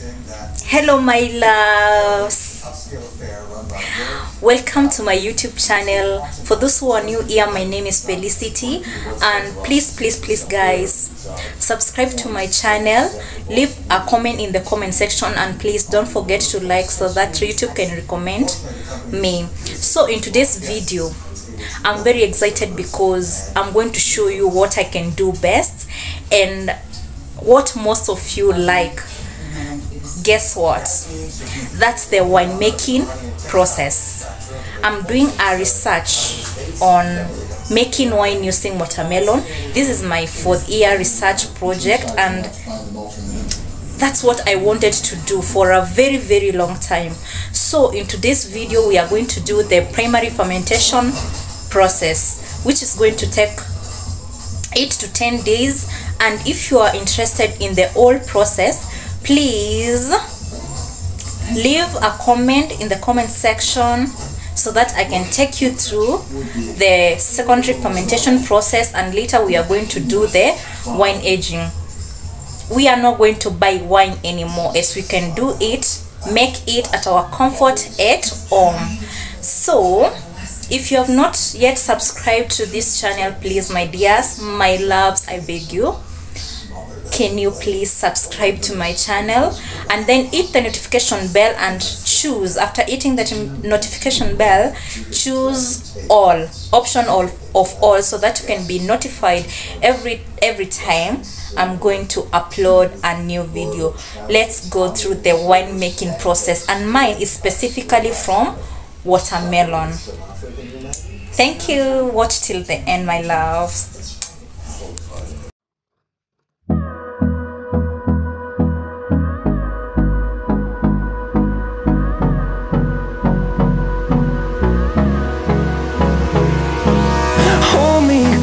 Hello, my loves. Welcome to my YouTube channel. For those who are new here, my name is Felicity, and please, please, please, guys, subscribe to my channel. Leave a comment in the comment section, and please don't forget to like so that YouTube can recommend me. So, in today's video, I'm very excited because I'm going to show you what I can do best and what most of you like guess what? That's the winemaking process. I'm doing a research on making wine using watermelon. This is my fourth year research project and that's what i wanted to do for a very very long time. So in today's video we are going to do the primary fermentation process which is going to take 8 to 10 days. And if you are interested in the whole process please leave a comment in the comment section so that I can take you through the secondary fermentation process and later we are going to do the wine aging. We are not going to buy wine anymore as we can do it make it at our comfort at home. So if you have not yet subscribed to this channel please my dears my loves i beg you can you please subscribe to my channel? And then hit the notification bell and choose after hitting that notification bell choose all option all of all so that you can be notified every every time i'm going to upload a new video. Let's go through the wine making process and mine is specifically from watermelon. Thank you. Watch till the end my loves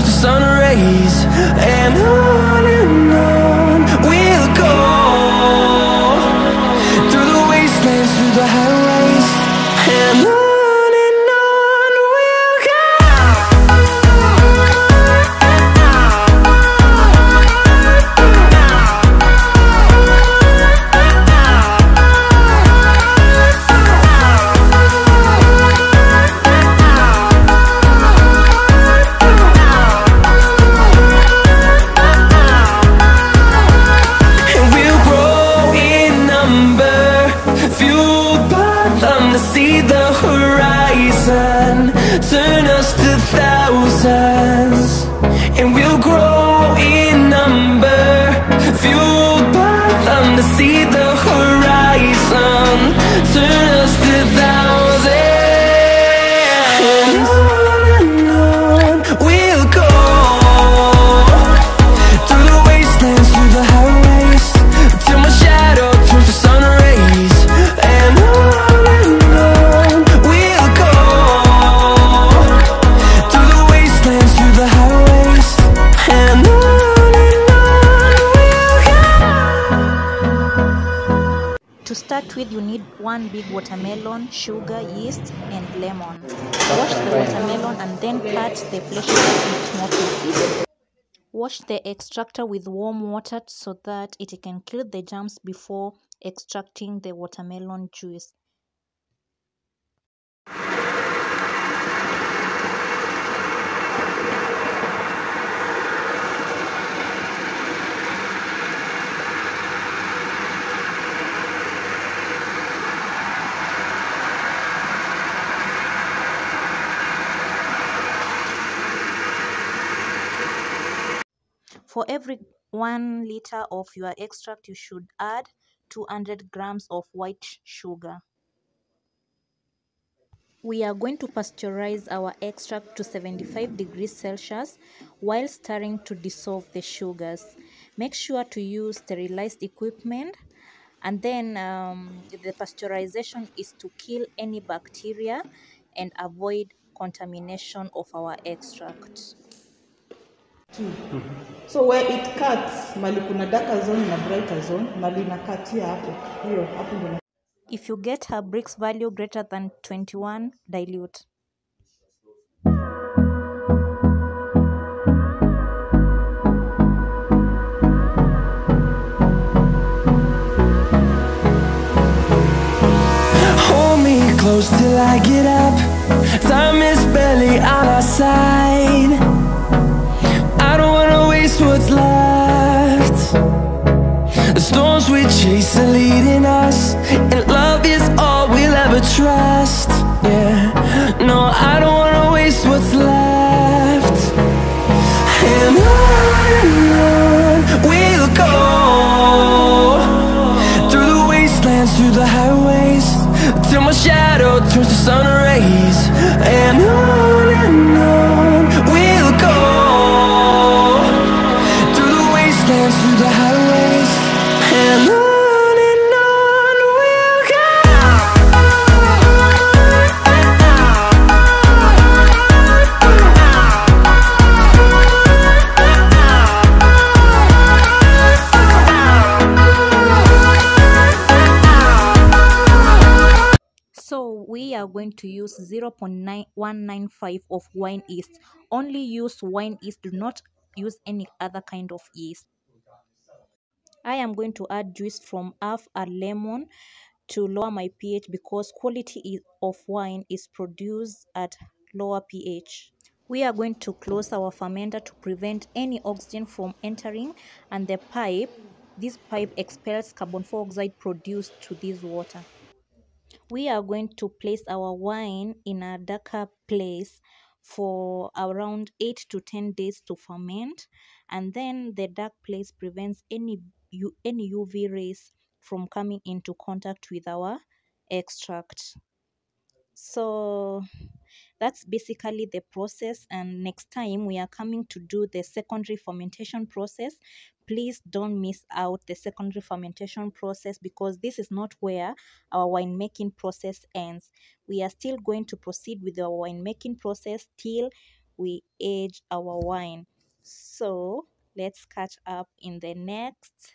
to sun rays. And on with, you need one big watermelon, sugar, yeast, and lemon. Wash the watermelon and then cut the flesh into small pieces. Wash the extractor with warm water so that it can kill the germs before extracting the watermelon juice. For every one liter of your extract, you should add 200 grams of white sugar. We are going to pasteurize our extract to 75 degrees Celsius while stirring to dissolve the sugars. Make sure to use sterilized equipment and then um, the pasteurization is to kill any bacteria and avoid contamination of our extract. Mm-hmm. So where it cuts, mali kuna darker zone na brighter zone, mali inakatia hapo. Hiyo hapo ndio If you get her Brix value greater than 21, dilute. Hold me close till I get up. Time is barely on our side. Chase are leading us, going to use 0.195 of wine yeast. Only use wine yeast, do not use any other kind of yeast. I am going to add juice from half a lemon to lower my pH because quality of wine is produced at lower pH. We are going to close our fermenter to prevent any oxygen from entering and the pipe, this pipe expels carbon dioxide produced to this water. We are going to place our wine in a darker place for around 8 to 10 days to ferment and then the dark place prevents any U- any UV rays from coming into contact with our extract. So that's basically the process and next time we are coming to do the secondary fermentation process please don't miss out the secondary fermentation process because this is not where our winemaking process ends. We are still going to proceed with our winemaking process till we age our wine. So let's catch up in the next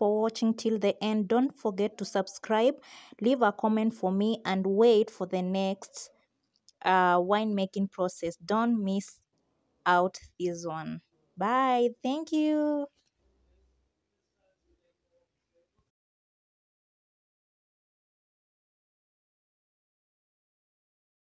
Loves, for watching till the end. Don't forget to subscribe, leave a comment for me, and wait for the next uh, winemaking process. Don't miss out this one. Bye. Thank you.